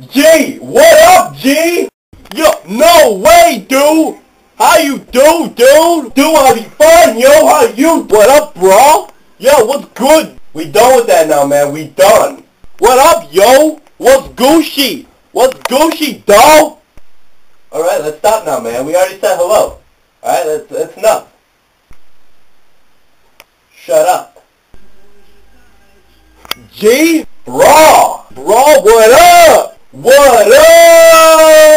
G, what up, G? Yo, no way, dude. How you do, dude? Dude, how you fun, yo? How you? What up, bro? Yo, what's good? We done with that now, man. We done. What up, yo? What's Gucci? What's Gucci, dog? Alright, let's stop now, man. We already said hello. Alright, that's, that's enough. Shut up. G? Bro! Bro, what up? What up?